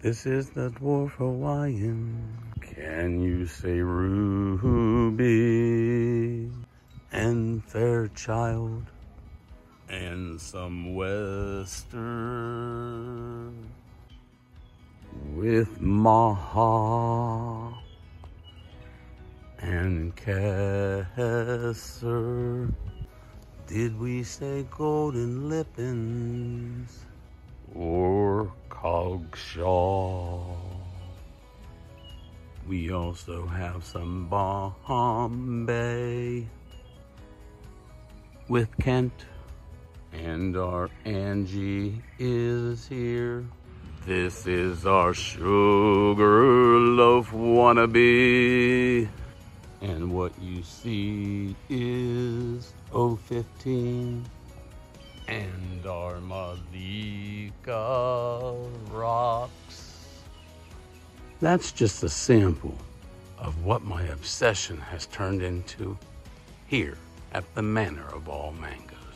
This is the Dwarf Hawaiian. Can you say Ruby? And Fairchild and some Western. With Maha. And Kesar? Did we say Golden Lippens Cogshall? We also have some Bombay with Kent. And our Angie is here. This is our sugar loaf wannabe. And what you see is 015 and our Mallika. That's just a sample of what my obsession has turned into here at the Manor of All Mangas.